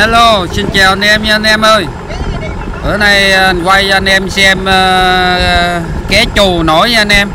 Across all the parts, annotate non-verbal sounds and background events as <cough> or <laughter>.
Hello, xin chào anh em nha anh em ơi. Bữa nay à, anh quay cho anh em xem uh, ké chù nổi nha anh em.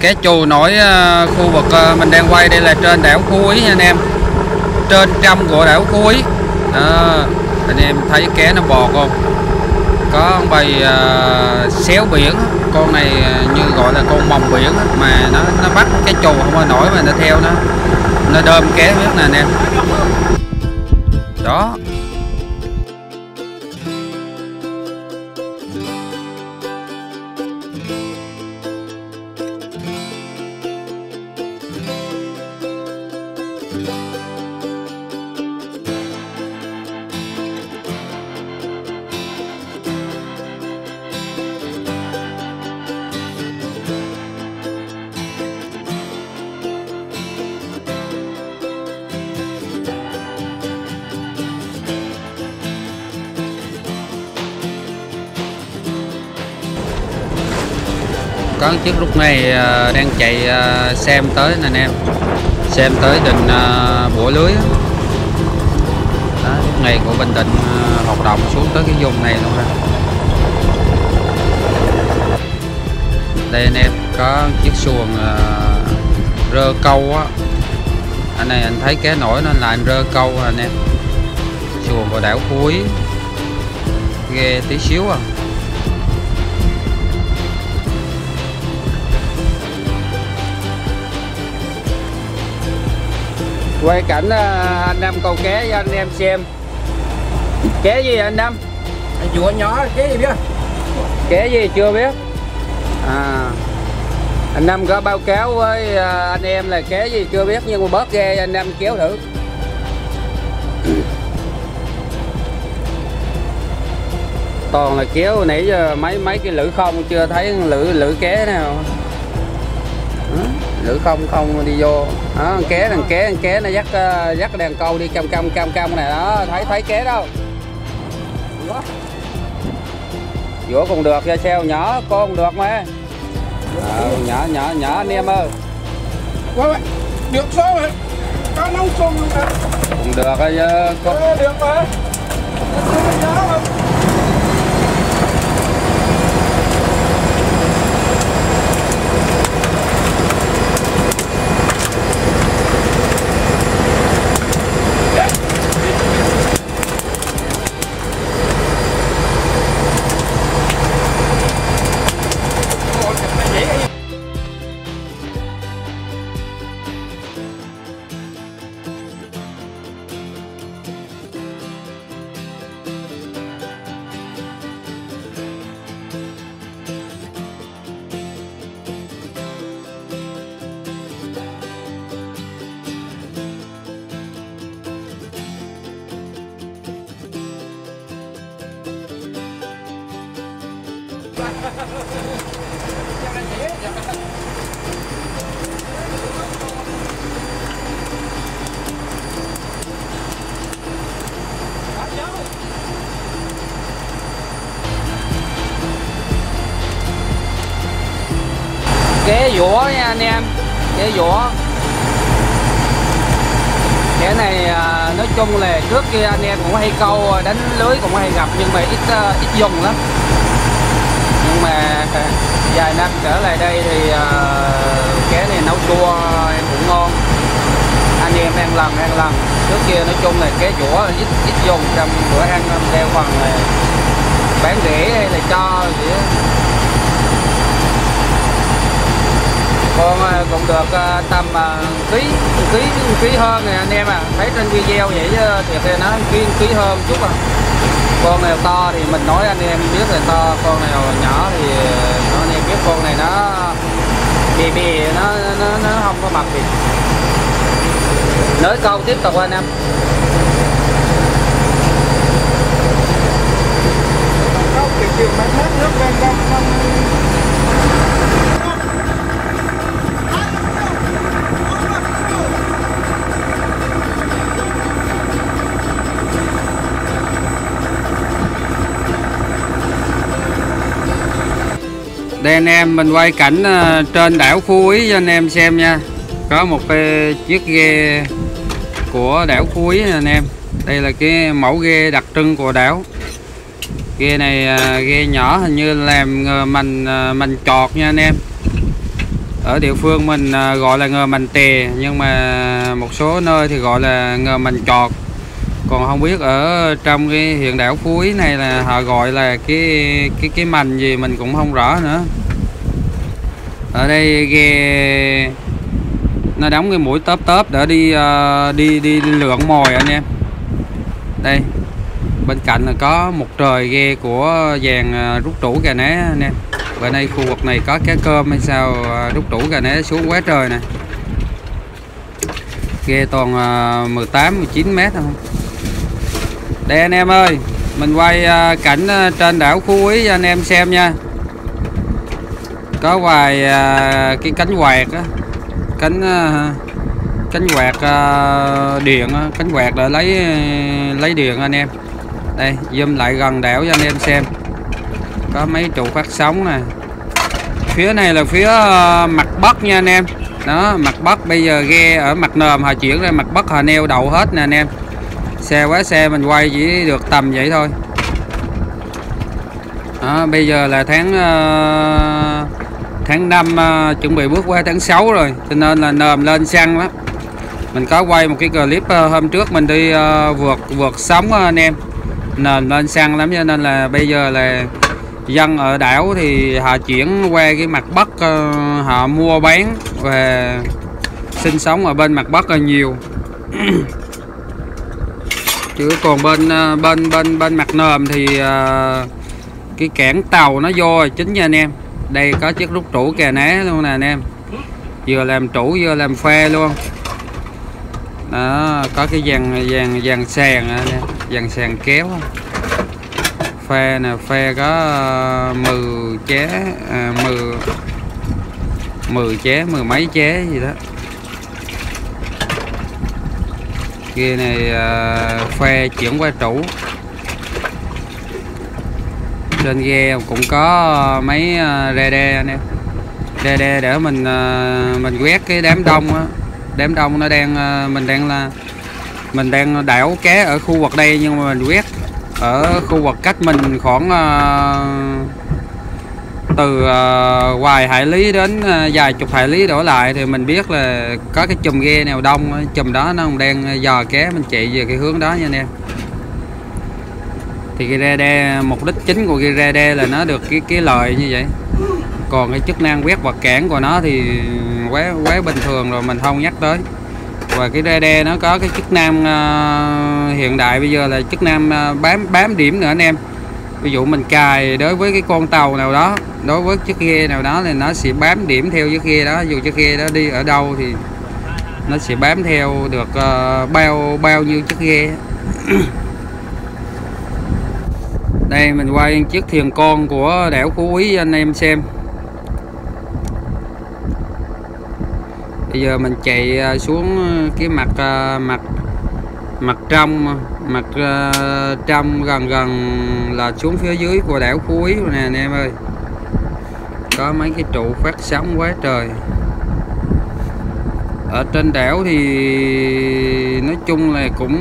Ké chù nổi uh, khu vực uh, mình đang quay đây là trên đảo Phú Ý nha anh em. Trên trăm của đảo Phú Ý Đó, Anh em thấy ké nó bò không? Có bầy uh, xéo biển. Con này như gọi là con mồng biển Mà nó nó bắt cái chù không có nổi mà nó theo nó Nó đơm ké nước nè anh em đó có chiếc lúc này à, đang chạy à, xem tới nè anh em. Xem tới định à, bủa lưới đó, lúc này của Bình Định hoạt động xuống tới cái vùng này luôn ha đây anh em, có chiếc xuồng rơ câu á. Anh này anh thấy cá nổi nên là anh rơ câu anh em. Xuồng vào đảo cuối. Ghe tí xíu à. Quay cảnh anh Năm câu ké cho anh em xem. Ké gì anh Năm? Dũa nhỏ ké gì biết? Ké gì chưa biết? À anh Năm có báo cáo với anh em là ké gì chưa biết nhưng mà bớt ghe anh Năm kéo thử. Toàn là kéo nãy giờ mấy mấy cái lưỡi không chưa thấy lưỡi lưỡi ké nào lưỡi không không đi vô. Đó ké đằng ké đằng ké nó dắt dắt đèn câu đi cam cam cam cam này. Đó thấy thấy ké đâu. Vỗ còn được ra xeo nhỏ con được mà. À, nhỏ nhỏ nhỏ anh em ơi. Quá được số mà có nấu còn được rồi con được mà ghế vũa nha anh em, ghế vũa cái này à, nói chung là trước kia anh em cũng hay câu à, đánh lưới cũng hay gặp nhưng mà ít à, ít dùng lắm mà vài năm trở lại đây thì ờ, uh, cái này nấu chua em cũng ngon. Anh em ăn lần ăn lần trước kia nói chung là cái chỗ ít ít dùng trong bữa ăn đeo phần là bán rẻ hay là cho vậy con ờ, cũng được ờ, tầm ký ký ký hơn nè anh em à. Thấy trên video vậy chứ thiệt thì nó ký ký hơn chút à con nào to thì mình nói anh em biết là to, con nào nhỏ thì nó anh em biết con này nó bì bì, nó nó nó không có mập gì. Nới câu tiếp tục anh em kiểu máy mát nước bên trong đây anh em, mình quay cảnh ờ, trên đảo Phú quý cho anh em xem nha. Có một cái chiếc ghe của đảo Phú quý anh em. Đây là cái mẫu ghe đặc trưng của đảo. Ghe này ờ, ghe nhỏ hình như làm ngờ mành ờ, mành trọt nha anh em. Ở địa phương mình gọi là ngờ mành tè, nhưng mà một số nơi thì gọi là ngờ mành trọt còn không biết ở trong cái huyện đảo Phú Quý này là họ gọi là cái cái cái mành gì mình cũng không rõ nữa ở đây ghe nó đóng cái mũi tớp tớp để đi uh, đi đi lượn mồi anh em. Đây bên cạnh là có một trời ghe của dàn ờ, rút trũ gà né anh em. Bên đây khu vực này có cá cơm hay sao ờ, rút trũ gà né xuống quá trời nè. Ghe toàn uh, 18 19 mét thôi. Đây anh em ơi mình quay cảnh trên đảo Phú Quý cho anh em xem nha có vài uh, à, cái cánh quạt á. Cánh uh, cánh quạt uh, điện uh, cánh quạt để lấy lấy điện anh em. Đây zoom lại gần đảo cho anh em xem. Có mấy trụ phát sóng nè. Phía này là phía uh, mặt bắc nha anh em. Đó mặt bắc bây giờ ghe ở mặt nồm họ chuyển ra mặt bắc họ neo đậu hết nè anh em. Xe quá xe mình quay chỉ được tầm vậy thôi. Đó, bây giờ là tháng uh, tháng 5 uh, ờ, chuẩn bị bước qua tháng 6 rồi cho nên là nồm lên xăng lắm. Mình có quay một cái clip uh, hôm trước mình đi uh, vượt vượt sóng uh, anh em. Nền lên xăng lắm cho nên là bây giờ là dân ở đảo thì họ chuyển qua cái mặt bắc uh, họ mua bán và sinh sống ở bên mặt bắc là nhiều. <clears throat> Chứ còn bên bên bên bên mặt nồm thì uh, cái cảng tàu nó vô rồi chính nha anh em đây có chiếc rút trụ kè né luôn nè anh em. Vừa làm trụ vừa làm phe luôn. Đó có cái dàn dàn dàn sàn nè dàn sàn kéo. Phe nè phe có uh, mười ché à, ờ, mười mười ché mười mấy ché gì đó. Kia này ờ, uh, phe chuyển qua trụ trên ghe, cũng có ờ, mấy ờ, rê đê anh em. Rê đê để mình ờ, mình quét cái đám đông á. Đám đông nó đang mình đang là, mình đang đảo cá ở khu vực đây, nhưng mà mình quét ở khu vực cách mình khoảng từ ngoài vài hải lý đến vài chục hải lý đổ lại thì mình biết là có cái chùm ghe nào đông chùm đó nó đang dò cá mình chạy về cái hướng đó nha anh em thì cái radar mục đích chính của cái radar là nó được cái cái lợi như vậy. Còn cái chức năng quét vật cản của nó thì quá quá bình thường rồi mình không nhắc tới. Và cái radar nó có cái chức năng uh, hiện đại bây giờ là chức năng uh, bám bám điểm nữa anh em. Ví dụ mình cài đối với cái con tàu nào đó đối với chiếc ghe nào đó thì nó sẽ bám điểm theo chiếc ghe đó. Dù chiếc ghe đó đi ở đâu thì nó sẽ bám theo được uh, bao bao nhiêu chiếc ghe đây mình quay chiếc thuyền con của đảo Phú Quý, anh em xem. Bây giờ mình chạy à, xuống à, cái mặt à, mặt mặt trong mặt trong gần gần là xuống phía dưới của đảo Phú Quý nè, anh em ơi. Có mấy cái trụ phát sóng quá trời. Ở trên đảo thì nói chung là cũng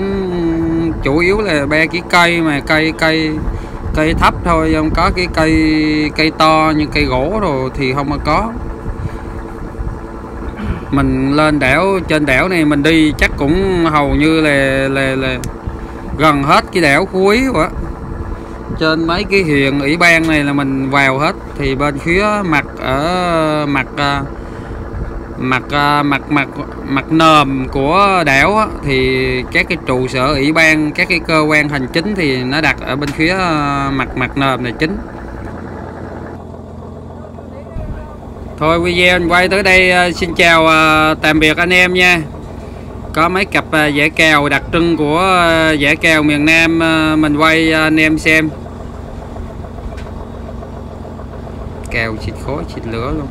chủ yếu là ba cái cây mà, cây cây cây thấp thôi không có cái cây cây to như cây gỗ rồi thì không có. Mình lên đảo trên đảo này mình đi chắc cũng hầu như là là, là gần hết cái đảo cuối quá trên mấy cái huyện ủy ban này là mình vào hết thì bên phía mặt ở mặt à, À, mặt mặt mặt mặt nền của đảo á, thì các cái trụ sở ủy ban các cái cơ quan hành chính thì nó đặt ở bên phía à, mặt mặt nền này chính. Thôi video anh quay tới đây à, xin chào tạm biệt anh em nha. Có mấy cặp dẻ kèo đặc trưng của dẻ kèo miền Nam mình quay anh em xem. Kèo xịt khói xịt lửa luôn.